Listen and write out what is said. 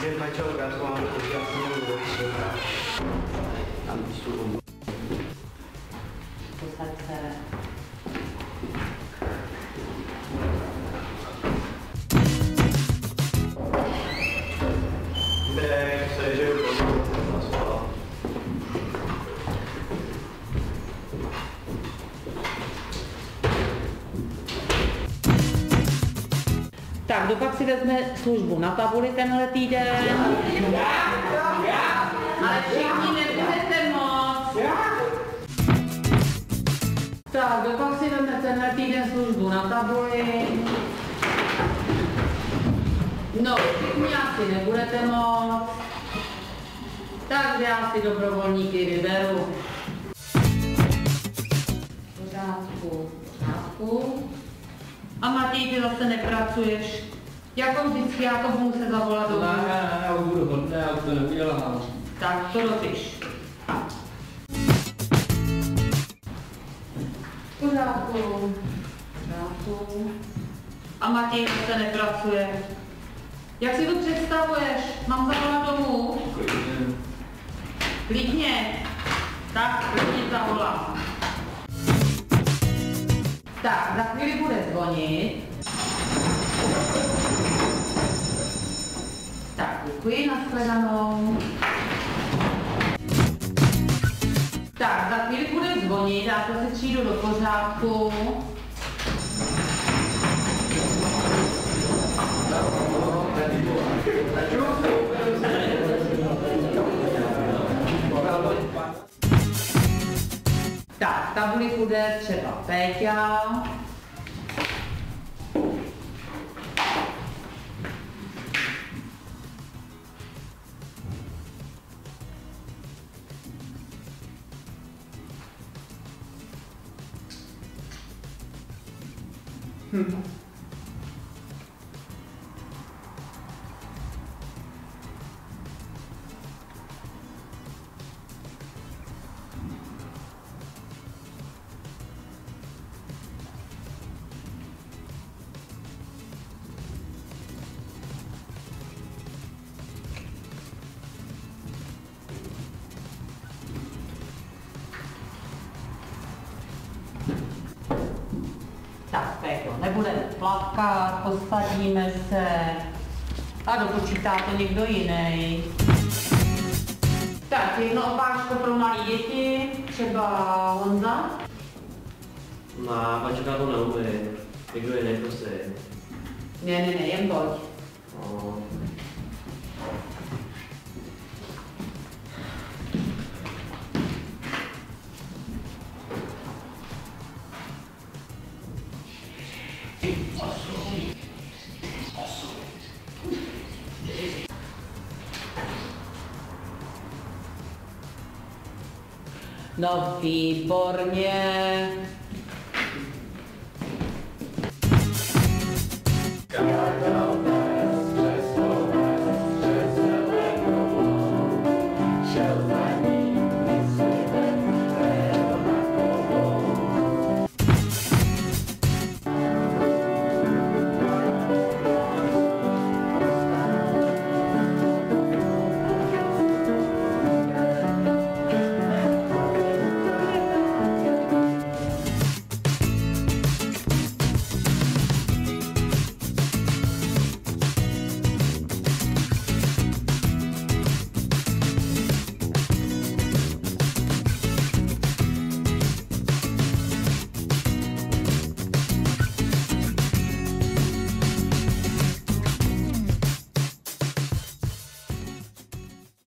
Did my job as one of the afternoon work so far. I'm so The Tak, kdo pak si vezme službu na tabuli tenhle týden? Ale všichni nebudete moc. Tak, kdo pak si vezme tenhle týden službu na tabuli? No, všichni asi nebudete moc. Takže já si dobrovolníky vyberu. Pořádku, pořádku. A Matěj, ty zase nepracuješ. Jako vždycky, já to budu muset zavolat domů. Ne, já už budu hodný, já už to neudělám. Tak to dopiš. Pořádku. Pořádku. A Matěj zase nepracuje. Jak si to představuješ? Mám zavolat domů? Klidně. Klidně. Tak, klidně zavolám. Tak, za chvíli bude zvonit. Tak, děkuji, nashledanou. Tak, za chvíli bude zvonit, já to si přijdu do pořádku. Tabuli bude třeba Péťa. Hm. Tak, Péťo, nebudeme plakat, posadíme se a dopočítá to někdo jiný. Tak, jedno opáčko pro malé děti, třeba Honza. Má, pačka to neumí. Někdo jiný prostě. Ne, ne, ne, jen pojď. No. No, výborně. Káťa.